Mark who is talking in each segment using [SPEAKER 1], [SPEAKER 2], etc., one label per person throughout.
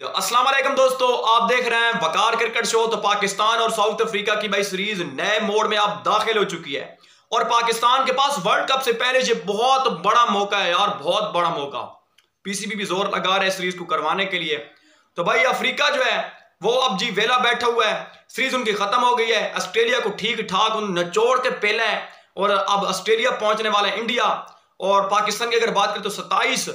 [SPEAKER 1] वालेकुम दोस्तों, आप देख रहे हैं वकार क्रिकेट शो तो पाकिस्तान और साउथ अफ्रीका की भाई सीरीज़ नए मोड में आप दाखिल हो चुकी है। और पाकिस्तान के पास वर्ल्ड कप से पहले ये बहुत बड़ा मौका है यार, बहुत बड़ा मौका। पीसीबी भी ज़ोर लगा रहे सीरीज़ को करवाने के लिए। तो भाई अफ्रीका जो है, वो अब जी वेला बैठा हुआ है। सीरीज़ उनकी खत्म हो गई है ऑस्ट्रेलिया को ठीक ठाक उन नचोड़ के पहले है। और अब ऑस्ट्रेलिया पहुँचने वाला है इंडिया और पाकिस्तान की अगर बात करें तो सत्ताईस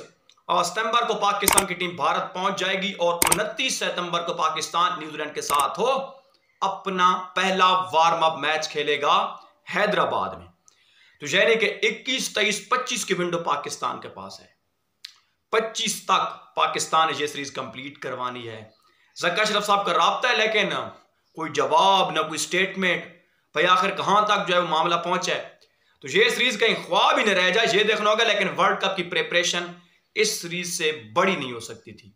[SPEAKER 1] सितंबर को पाकिस्तान की टीम भारत पहुँच जाएगी और उनतीस सितंबर को पाकिस्तान न्यूजीलैंड के साथ हो अपना पहला वार्म अप मैच खेलेगा हैदराबाद में। तो यानी कि 21, 23, 25 की विंडो पाकिस्तान के पास है। 25 तक पाकिस्तान ने ये सीरीज़ कंप्लीट करवानी है। जक्का शरफ साहब का रबता है लेकिन कोई जवाब ना कोई स्टेटमेंट भाई आखिर कहाँ तक जो है वो मामला पहुँचा है? तो ये सीरीज़ कहीं ख्वाब ही नहीं रह जाए ये देखना होगा लेकिन वर्ल्ड कप की प्रिपरेशन इस सीरीज़ से बड़ी नहीं हो सकती थी।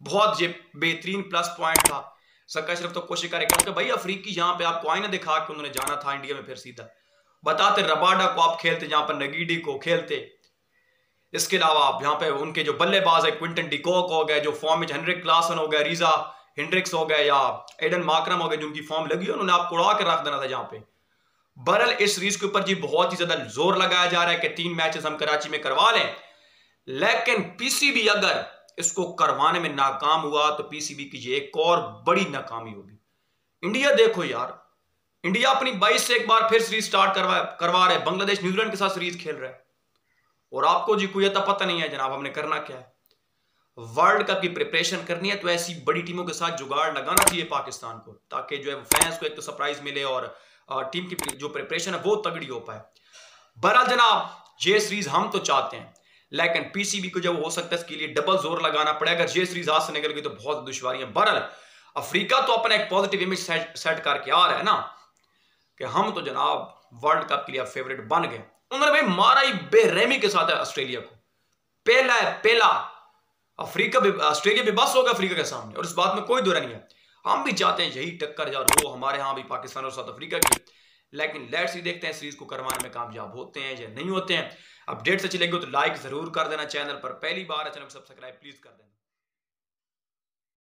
[SPEAKER 1] बहुत ये बेहतरीन प्लस पॉइंट था। सक्का सिर्फ़ तो कोशिश करें, क्योंकि भाई अफ्रीकी यहाँ पे आपको आईना दिखा के उन्होंने जाना था इंडिया में फिर सीधा। बताते रबाडा को आप खेलते, जहाँ पर नगीडी को खेलते। इसके अलावा आप यहाँ पे उनके जो बल्लेबाज है क्विंटन डिकोक हो गए, जो फॉर्म में हेनरिक क्लासन हो गया रीजा हिंड्रिक्स हो गए, या एडन माक्रम हो गए जिनकी फॉर्म लगी, उन्होंने आपको उड़ा के रख देना था जहाँ पे। बरल इस सीरीज़ के ऊपर जी बहुत ही ज़्यादा ज़ोर लगाया जा रहा है कि तीन मैचेस हम कराची में करवा लें। लेकिन पीसीबी अगर इसको करवाने में नाकाम हुआ तो पीसीबी की ये एक और बड़ी नाकामी होगी। इंडिया देखो यार, इंडिया अपनी 22 से एक बार फिर सीरीज़ स्टार्ट करवा करवा रहे बांग्लादेश, न्यूजीलैंड के साथ सीरीज़ खेल रहे और आपको जी कोई पता नहीं है जनाब, हमने करना क्या है। वर्ल्ड कप की प्रिपरेशन करनी है तो ऐसी बड़ी टीमों के साथ जुगाड़ लगाना चाहिए पाकिस्तान को, ताकि जो है फैंस को एक तो सरप्राइज़ मिले और टीम की जो प्रिपरेशन है, वो तगड़ी हो पाए। बरा जनाब, ये सीरीज़ हम तो चाहते हैं। लेकिन पीसीबी को जब हो सकता है इसके लिए डबल ज़ोर लगाना पड़ेगा अगर ये सीरीज़ हाथ से निकल गई तो बहुत दुश्वारियाँ। बरल अफ्रीका तो अपना एक पॉजिटिव इमेज सेट, करके आ रहा है ना कि हम तो जनाब वर्ल्ड कप के लिए फेवरेट बन गए। उन्होंने भाई मारा ही बेरहमी के साथ ऑस्ट्रेलिया को। पहला है पहला। अफ्रीका ऑस्ट्रेलिया भी बस होगा अफ्रीका के सामने और इस बात में कोई दुरा नहीं है। हम भी चाहते हैं यही टक्कर यार वो हमारे यहाँ भी पाकिस्तान और साउथ अफ्रीका की। लेकिन लेट्स ही देखते हैं सीरीज़ को करवाने में कामयाब होते हैं या नहीं होते हैं। अपडेट से चलेंगे तो लाइक ज़रूर कर देना चैनल पर। पहली बार चैनल सब्सक्राइब प्लीज़ कर देना।